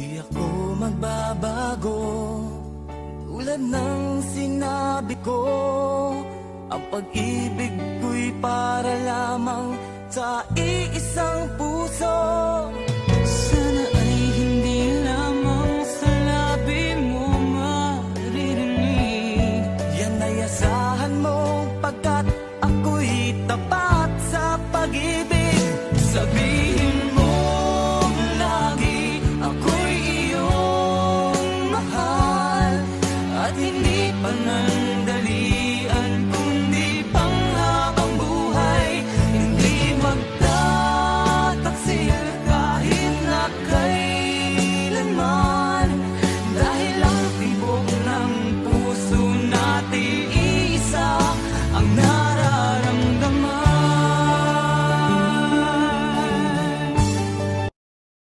Di ako magbabago. Tulad ng sinabi ko Ang pag-ibig ko'y para lamang sa iisang puso another